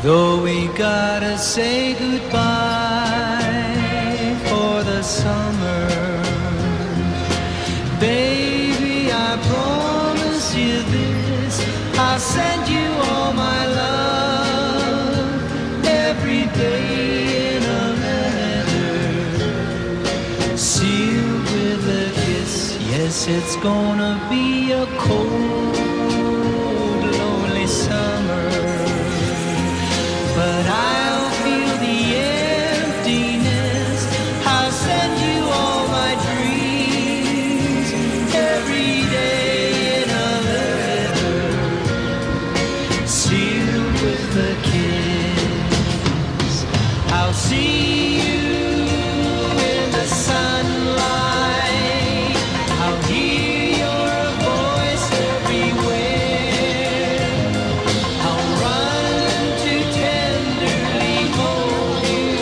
Though we gotta say goodbye for the summer, baby, I promise you this. I'll send you all my love every day in a letter, sealed with a kiss. Yes, it's gonna be a cold, a kiss. I'll see you in the sunlight. I'll hear your voice everywhere. I'll run to tenderly hold you.